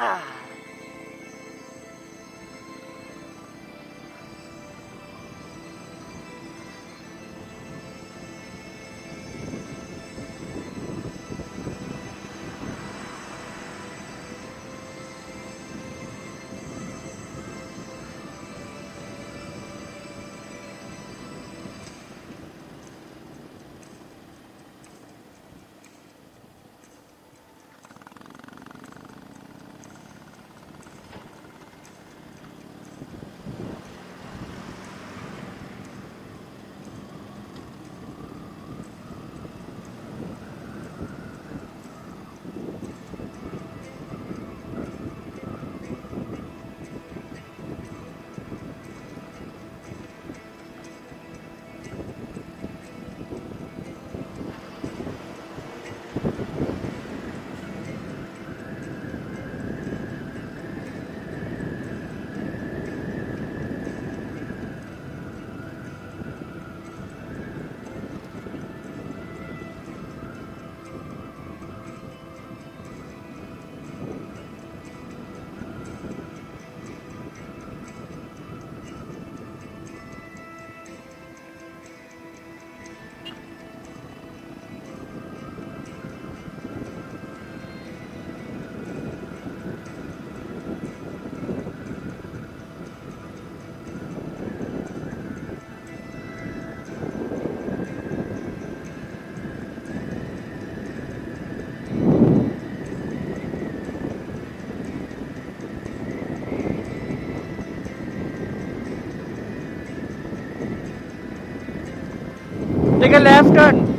Take left turn.